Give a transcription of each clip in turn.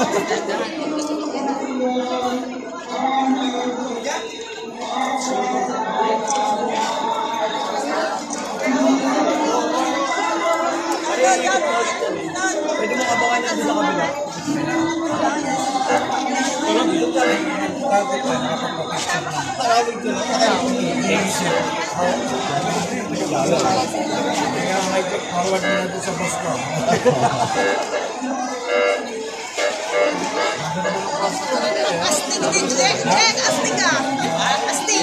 Pwede mo kabawan yan sa kabila. Kaya may forward na doon sa boss ko. Asti gitu ya, cek asti kah? Asti,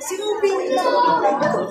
Sino ang bisa.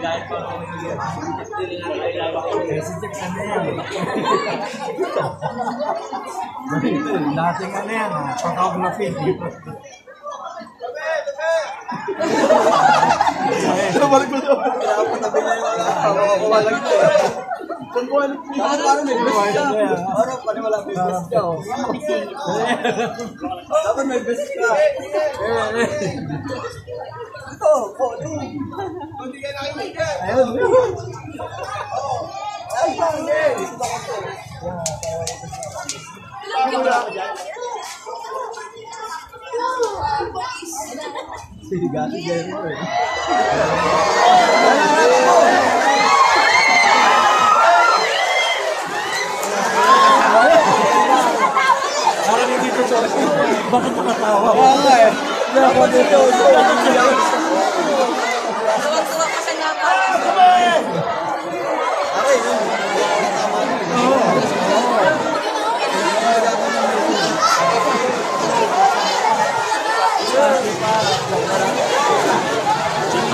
Dating ano yan? Pagkakulapin. Balik mo doon. Pinapatabi na yung mga kawawa lang ito. Saan po ano? Dapat parang may best ka. Parang paniwala may best ka. Dapat may best ka. Ito, po. Hindi ka nakinig ka. Ayun. Ay, pangin. Wala ka dyan. Sigati Jerry eh. Parang hindi ko to. Bakit nakatawa? 在我面叫嚣，你了，